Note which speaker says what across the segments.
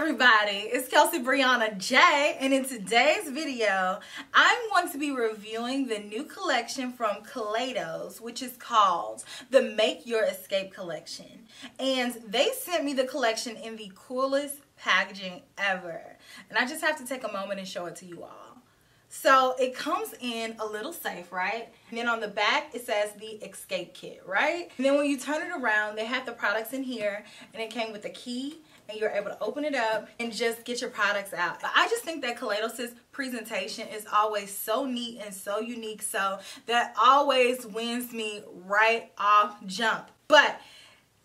Speaker 1: everybody? It's Kelsee Briana Jai, and in today's video, I'm going to be reviewing the new collection from Kaleidos, which is called the Make Your Escape Collection. And they sent me the collection in the coolest packaging ever. And I just have to take a moment and show it to you all. So it comes in a little safe, right? And then on the back, it says the escape kit, right? And then when you turn it around, they have the products in here and it came with a key and you're able to open it up and just get your products out. But I just think that Kaleidos' presentation is always so neat and so unique. So that always wins me right off jump. But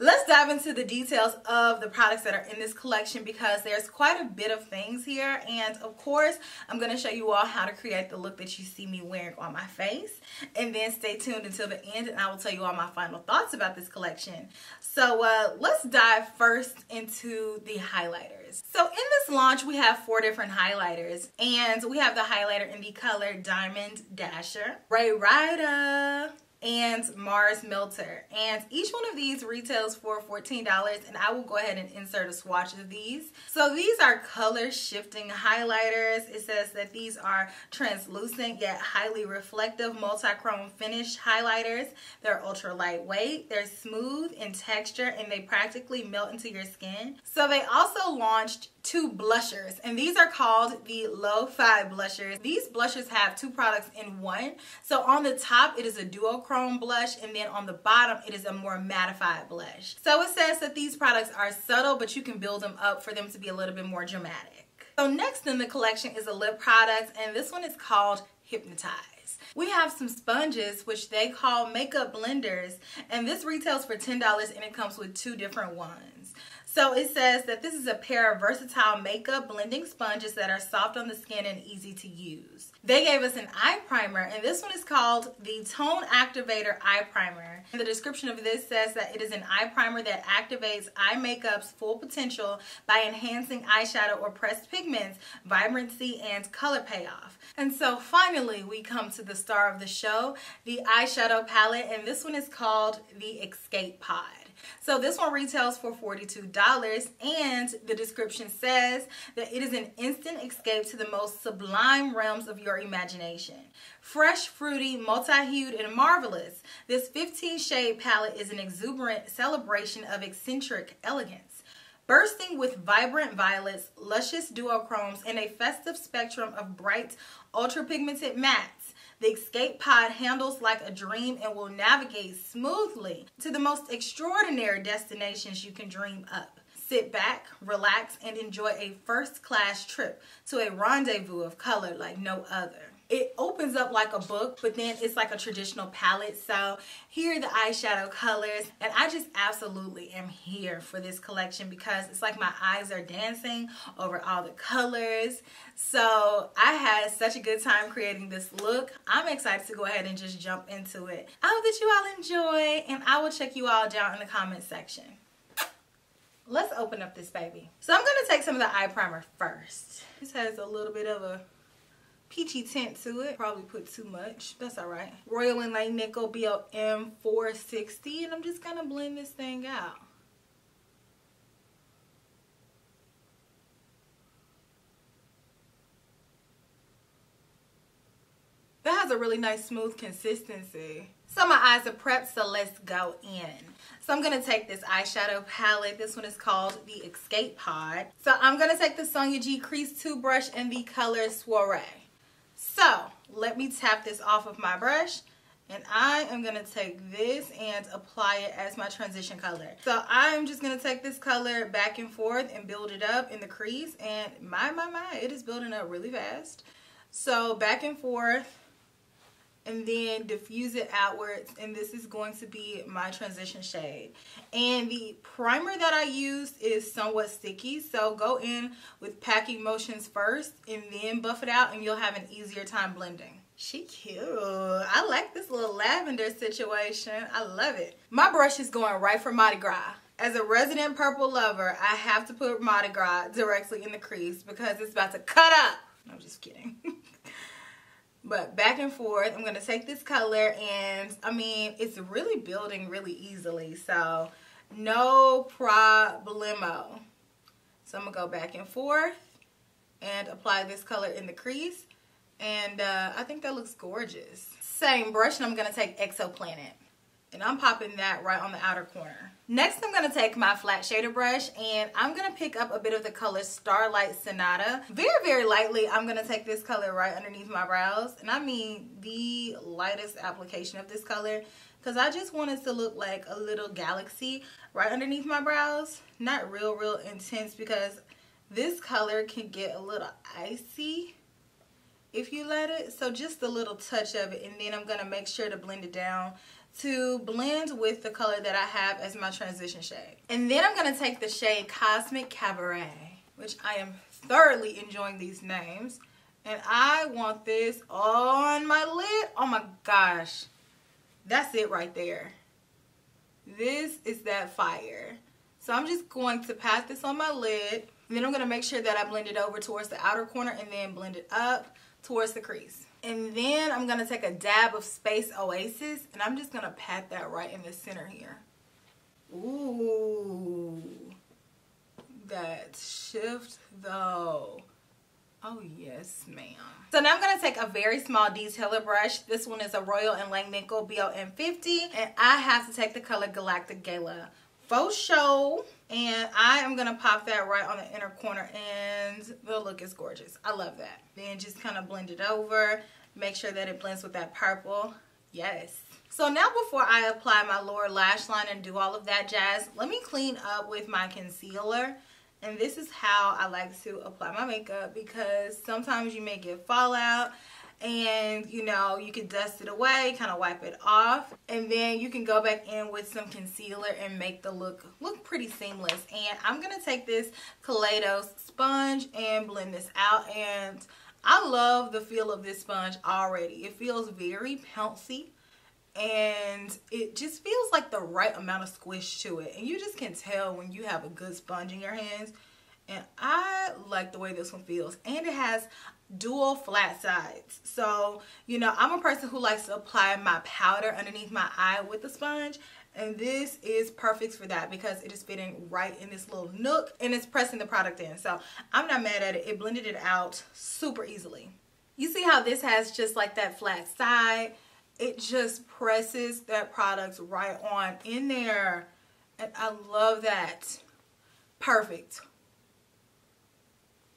Speaker 1: Let's dive into the details of the products that are in this collection because there's quite a bit of things here and of course I'm going to show you all how to create the look that you see me wearing on my face and then stay tuned until the end and I will tell you all my final thoughts about this collection. So uh, let's dive first into the highlighters. So in this launch we have four different highlighters and we have the highlighter in the color Diamond Dasher, Ray Ryder, and Mars Melter. And each one of these retails for $14 and I will go ahead and insert a swatch of these. So these are color shifting highlighters. It says that these are translucent yet highly reflective multi-chrome finish highlighters. They're ultra lightweight, they're smooth in texture and they practically melt into your skin. So they also launched two blushers and these are called the Lo-Fi blushers. These blushers have two products in one. So on the top it is a duochrome blush and then on the bottom it is a more mattified blush. So it says that these products are subtle but you can build them up for them to be a little bit more dramatic. So next in the collection is a lip product and this one is called Hypnotize. We have some sponges which they call makeup blenders and this retails for $10 and it comes with two different ones. So it says that this is a pair of versatile makeup blending sponges that are soft on the skin and easy to use. They gave us an eye primer and this one is called the Tone Activator Eye Primer. And the description of this says that it is an eye primer that activates eye makeup's full potential by enhancing eyeshadow or pressed pigments, vibrancy, and color payoff. And so finally we come to the star of the show, the eyeshadow palette, and this one is called the Escape Pod. So this one retails for $42 and the description says that it is an instant escape to the most sublime realms of your imagination. Fresh, fruity, multi-hued, and marvelous, this 15 shade palette is an exuberant celebration of eccentric elegance. Bursting with vibrant violets, luscious duochromes, and a festive spectrum of bright, ultra-pigmented mattes, the Escape Pod handles like a dream and will navigate smoothly to the most extraordinary destinations you can dream up. Sit back, relax, and enjoy a first class trip to a rendezvous of color like no other it opens up like a book but then it's like a traditional palette. So here are the eyeshadow colors and I just absolutely am here for this collection because it's like my eyes are dancing over all the colors. So I had such a good time creating this look. I'm excited to go ahead and just jump into it. I hope that you all enjoy and I will check you all down in the comment section. Let's open up this baby. So I'm going to take some of the eye primer first. This has a little bit of a peachy tint to it. Probably put too much. That's all right. Royal and Langnickel BLM 460. And I'm just going to blend this thing out. That has a really nice smooth consistency. So my eyes are prepped, so let's go in. So I'm going to take this eyeshadow palette. This one is called the Escape Pod. So I'm going to take the Sonia G Crease 2 brush in the color Soiree. So let me tap this off of my brush and I am going to take this and apply it as my transition color. So I'm just going to take this color back and forth and build it up in the crease and my, my, my, it is building up really fast. So back and forth and then diffuse it outwards and this is going to be my transition shade. And the primer that I used is somewhat sticky so go in with packing motions first and then buff it out and you'll have an easier time blending. She cute. I like this little lavender situation. I love it. My brush is going right for Mardi Gras. As a resident purple lover I have to put Mardi Gras directly in the crease because it's about to cut up. I'm just kidding but back and forth I'm to take this color and I mean it's really building really easily so no problemo So I'm gonna go back and forth and apply this color in the crease. And uh, I think that looks gorgeous. Same brush and I'm gonna take Exoplanet. And I'm popping that right on the outer corner. Next, I'm going to take my flat shader brush and I'm going to pick up a bit of the color Starlight Sonata. Very, very lightly, I'm going to take this color right underneath my brows. And I mean the lightest application of this color because I just want it to look like a little galaxy right underneath my brows. Not real, real intense because this color can get a little icy if you let it. So just a little touch of it and then I'm going to make sure to blend it down to blend with the color that I have as my transition shade. And then I'm to take the shade Cosmic Cabaret, which I am thoroughly enjoying these names. And I want this on my lid. Oh my gosh. That's it right there. This is that fire. So I'm just going to pat this on my lid. Then I'm to make sure that I blend it over towards the outer corner and then blend it up towards the crease. And then I'm going to take a dab of Space Oasis and I'm just going to pat that right in the center here. Ooh. That shift though. Oh yes, ma'am. So now I'm to take a very small detailer brush. This one is a Royal and Langnickel BOM 50 and I have to take the color Galactic Gala faux show and I am to pop that right on the inner corner and the look is gorgeous. I love that. Then just kind of blend it over. Make sure that it blends with that purple. Yes. So now before I apply my lower lash line and do all of that jazz, let me clean up with my concealer. And this is how I like to apply my makeup because sometimes you may get fallout and you know you can dust it away kind of wipe it off and then you can go back in with some concealer and make the look look pretty seamless and I'm gonna take this Kaleidos sponge and blend this out and I love the feel of this sponge already. It feels very pouncy and it just feels like the right amount of squish to it. And you just can tell when you have a good sponge in your hands. And I like the way this one feels. And it has dual flat sides. So you know I'm a person who likes to apply my powder underneath my eye with the sponge and this is perfect for that because it is fitting right in this little nook and it's pressing the product in. So I'm not mad at it. It blended it out super easily. You see how this has just like that flat side? It just presses that product right on in there. And I love that. Perfect.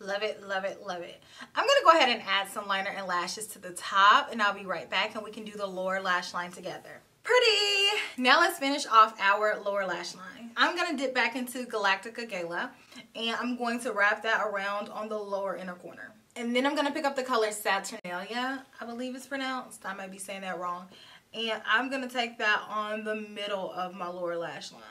Speaker 1: Love it, love it, love it. I'm going to go ahead and add some liner and lashes to the top and I'll be right back and we can do the lower lash line together. Pretty! Now let's finish off our lower lash line. I'm going to dip back into Galactica Gala and I'm going to wrap that around on the lower inner corner. And then I'm going to pick up the color Saturnalia, I believe it's pronounced. I might be saying that wrong. And I'm going to take that on the middle of my lower lash line.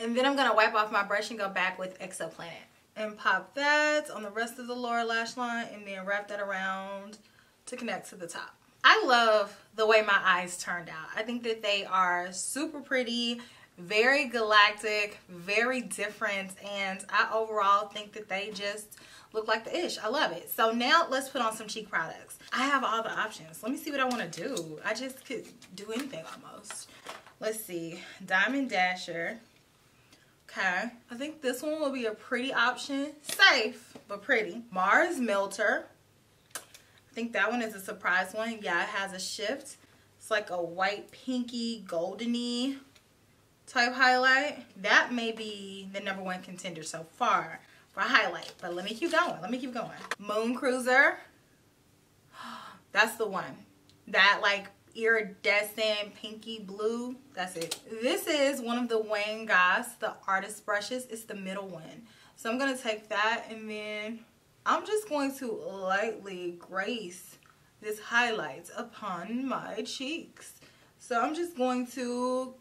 Speaker 1: And then I'm going to wipe off my brush and go back with Exoplanet and pop that on the rest of the lower lash line and then wrap that around to connect to the top. I love the way my eyes turned out. I think that they are super pretty, very galactic, very different, and I overall think that they just look like the ish. I love it. So now let's put on some cheek products. I have all the options. Let me see what I want to do. I just could do anything almost. Let's see. Diamond Dasher. Okay, I think this one will be a pretty option. Safe, but pretty. Mars Melter. Think that one is a surprise one. Yeah, it has a shift. It's like a white, pinky, goldeny type highlight. That may be the number one contender so far for highlight. But let me keep going. Let me keep going. Moon Cruiser. That's the one. That like iridescent pinky blue. That's it. This is one of the Wayne Goss, the artist brushes. It's the middle one. So I'm going to take that and then I'm just going to lightly grace this highlights upon my cheeks. So I'm just going to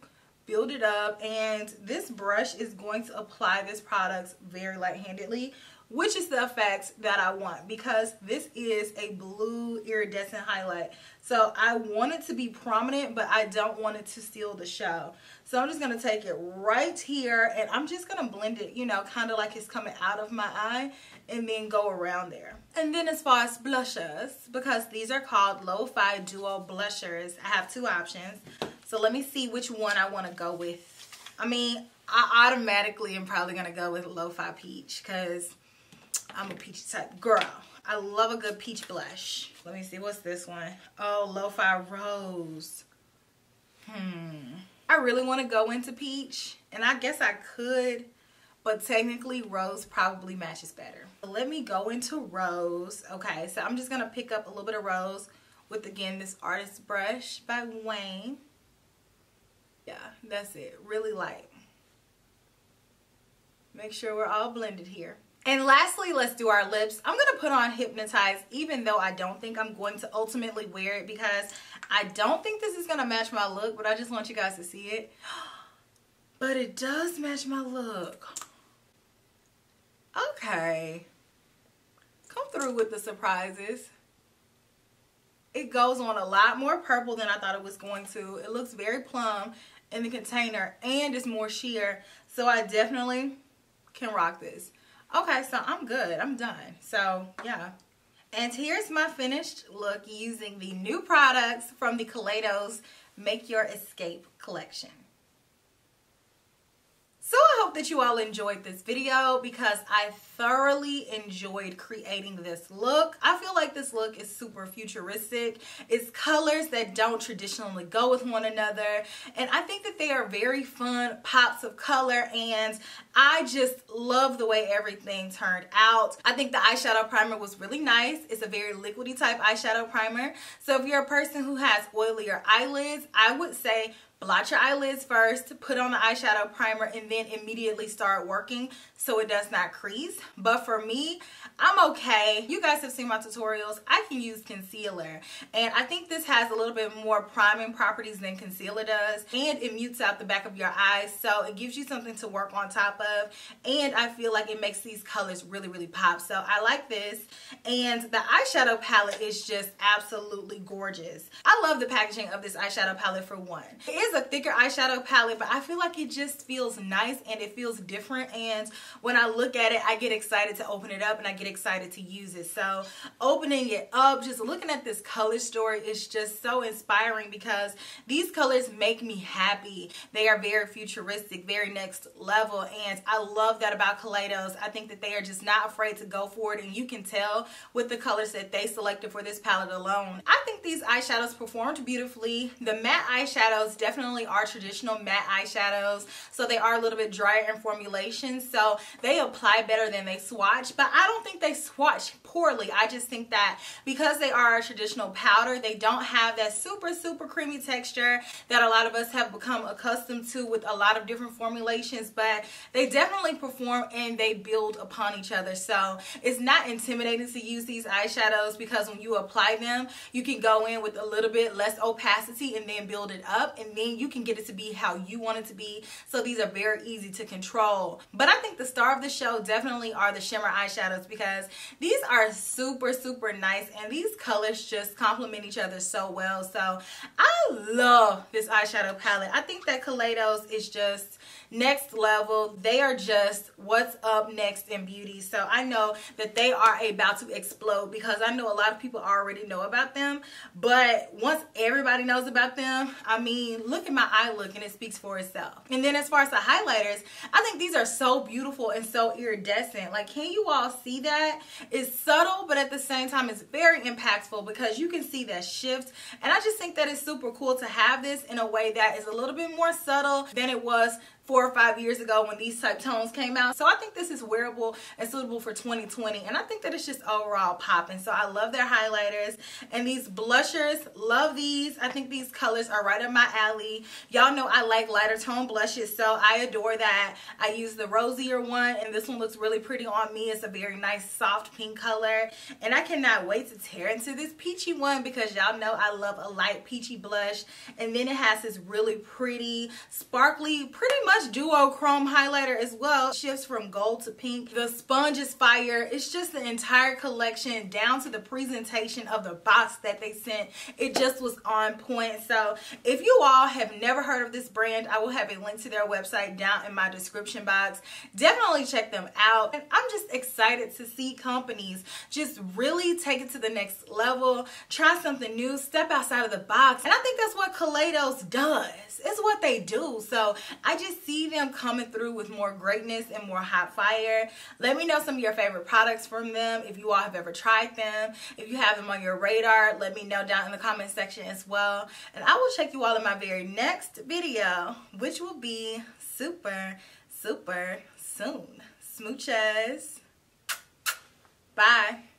Speaker 1: build it up and this brush is going to apply this product very light-handedly which is the effect that I want because this is a blue iridescent highlight. So I want it to be prominent, but I don't want it to steal the show. So I'm just going to take it right here and I'm just going to blend it, you know, kind of like it's coming out of my eye and then go around there. And then as far as blushers, because these are called Lo-Fi Duo Blushers, I have two options. So let me see which one I want to go with. I mean, I automatically am probably going to go with Lo-Fi Peach because I'm a peachy type girl. I love a good peach blush. Let me see, what's this one? Oh, Lo-Fi Rose. Hmm. I really want to go into peach, and I guess I could, but technically rose probably matches better. Let me go into rose. Okay, so I'm just to pick up a little bit of rose with, again, this artist brush by Wayne. Yeah, that's it. Really light. Make sure we're all blended here. And lastly, let's do our lips. I'm going to put on Hypnotize even though I don't think I'm going to ultimately wear it because I don't think this is going to match my look, but I just want you guys to see it. But it does match my look. Okay. Come through with the surprises. It goes on a lot more purple than I thought it was going to. It looks very plum in the container and it's more sheer. So I definitely can rock this. Okay, so I'm good. I'm done. So, yeah. And here's my finished look using the new products from the Kaleidos Make Your Escape collection. So I hope that you all enjoyed this video because I thoroughly enjoyed creating this look. I feel like this look is super futuristic. It's colors that don't traditionally go with one another. And I think that they are very fun pops of color and I just love the way everything turned out. I think the eyeshadow primer was really nice. It's a very liquidy type eyeshadow primer. So if you're a person who has oilier eyelids, I would say blot your eyelids first, put on the eyeshadow primer, and then immediately start working so it does not crease. But for me, I'm okay. You guys have seen my tutorials. I can use concealer. And I think this has a little bit more priming properties than concealer does. And it mutes out the back of your eyes. So it gives you something to work on top of. And I feel like it makes these colors really, really pop. So I like this. And the eyeshadow palette is just absolutely gorgeous. I love the packaging of this eyeshadow palette for one. It is a thicker eyeshadow palette, but I feel like it just feels nice and it feels different. And when I look at it, I get excited to open it up and I get excited to use it. So opening it up, just looking at this color story is just so inspiring because these colors make me happy. They are very futuristic, very next level. And I love that about Kaleidos. I think that they are just not afraid to go for it. And you can tell with the colors that they selected for this palette alone. I think these eyeshadows performed beautifully. The matte eyeshadows definitely are traditional matte eyeshadows. So they are a little bit drier in formulation. So they apply better than they swatch. But I don't think they swatch poorly. I just think that because they are a traditional powder, they don't have that super, super creamy texture that a lot of us have become accustomed to with a lot of different formulations. But they definitely perform and they build upon each other. So it's not intimidating to use these eyeshadows because when you apply them, you can go in with a little bit less opacity and then build it up. And then you can get it to be how you want it to be. So these are very easy to control. But I think the star of the show definitely are the shimmer eyeshadows because these are super, super nice and these colors just complement each other so well. So I love this eyeshadow palette. I think that Kaleidos is just next level. They are just what's up next in beauty. So I know that they are about to explode because I know a lot of people already know about them. But once everybody knows about them, I mean, look at my eye look and it speaks for itself. And then as far as the highlighters, I think these are so beautiful and so iridescent. Like, can you all see that? It's subtle, but at the same time, it's very impactful because you can see that shift. And I just think that it's super cool to have this in a way that is a little bit more subtle than it was four or five years ago when these type tones came out. So I think this is wearable and suitable for 2020. And I think that it's just overall popping. So I love their highlighters and these blushers. Love these. I think these colors are right up my alley. Y'all know I like lighter tone blushes. So I adore that. I use the rosier one and this one looks really pretty on me. It's a very nice soft pink color. And I cannot wait to tear into this peachy one because y'all know I love a light peachy blush. And then it has this really pretty, sparkly, pretty much much duochrome highlighter as well. Shifts from gold to pink. The sponge is fire. It's just the entire collection down to the presentation of the box that they sent. It just was on point. So if you all have never heard of this brand, I will have a link to their website down in my description box. Definitely check them out. And I'm just excited to see companies just really take it to the next level, try something new, step outside of the box. And I think that's what Kaleidos does. It's what they do. So I just see them coming through with more greatness and more hot fire. Let me know some of your favorite products from them. If you all have ever tried them, if you have them on your radar, let me know down in the comment section as well. And I will check you all in my very next video, which will be super, super soon. Smooches. Bye.